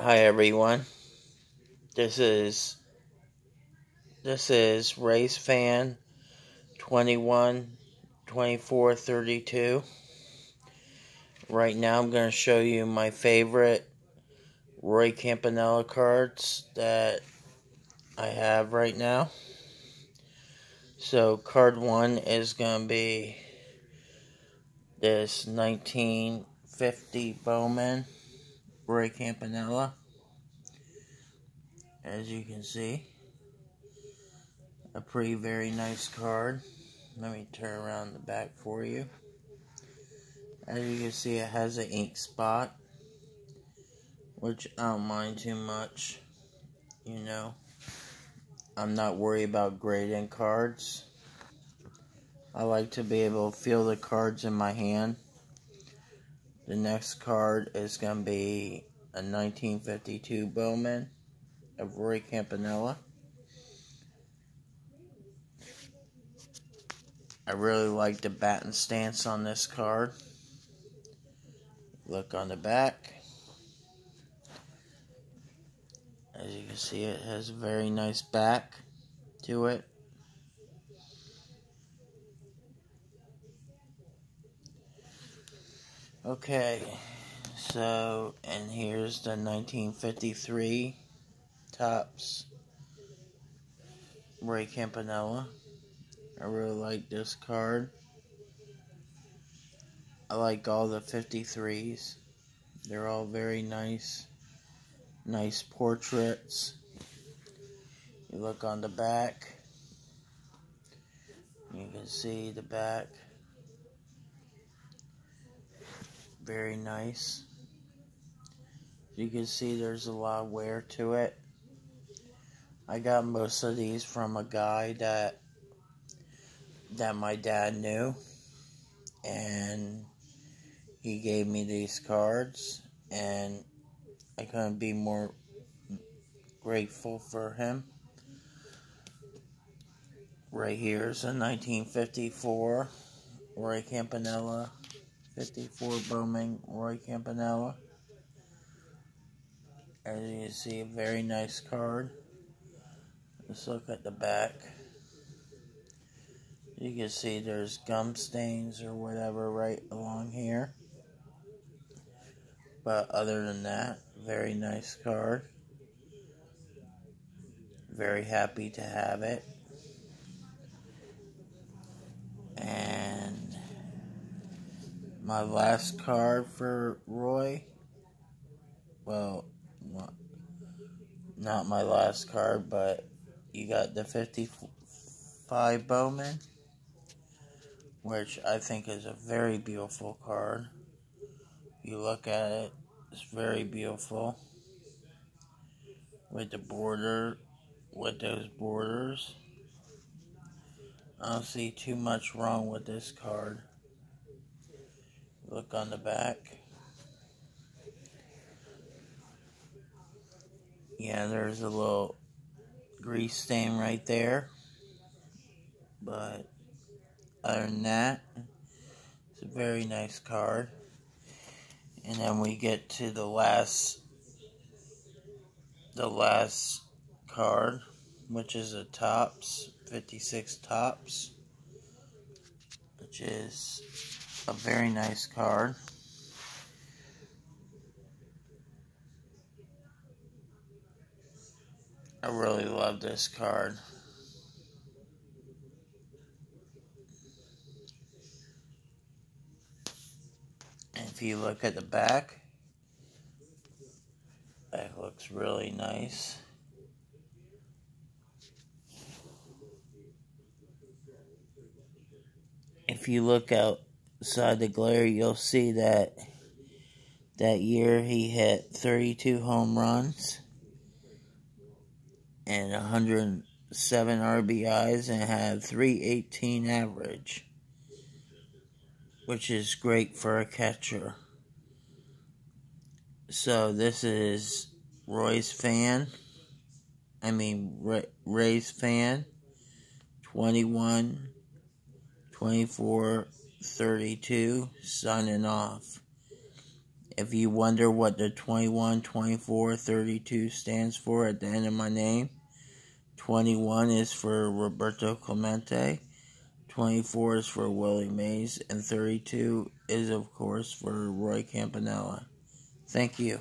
Hi everyone. This is this is Race Fan 21 24 32. Right now I'm going to show you my favorite Roy Campanella cards that I have right now. So card 1 is going to be this 1950 Bowman Roy Campanella. As you can see, a pretty very nice card. Let me turn around the back for you. As you can see, it has an ink spot, which I don't mind too much. You know, I'm not worried about grading cards. I like to be able to feel the cards in my hand. The next card is going to be a 1952 Bowman of Roy Campanella. I really like the baton stance on this card. Look on the back. As you can see, it has a very nice back to it. Okay, so, and here's the 1953 Topps Roy Campanella. I really like this card. I like all the 53s. They're all very nice. Nice portraits. You look on the back. You can see the back. Very nice. You can see there's a lot of wear to it. I got most of these from a guy that that my dad knew and he gave me these cards and I couldn't be more grateful for him. Right here is a 1954 Roy Campanella 54 Bowman Roy Campanella. As you can see, a very nice card. Let's look at the back. You can see there's gum stains or whatever right along here. But other than that, very nice card. Very happy to have it. My last card for Roy. Well, not my last card, but you got the 55 Bowman, which I think is a very beautiful card. You look at it, it's very beautiful. With the border, with those borders. I don't see too much wrong with this card. Look on the back. Yeah, there's a little grease stain right there. But other than that, it's a very nice card. And then we get to the last the last card, which is a Topps, 56 Topps, which is a very nice card. I really love this card. And if you look at the back, that looks really nice. If you look out side the glare, you'll see that that year he hit 32 home runs and 107 RBIs and had 318 average, which is great for a catcher. So this is Roy's fan. I mean Ray's fan. 21 24 32 signing off. If you wonder what the 21, 24, 32 stands for at the end of my name, 21 is for Roberto Clemente, 24 is for Willie Mays, and 32 is, of course, for Roy Campanella. Thank you.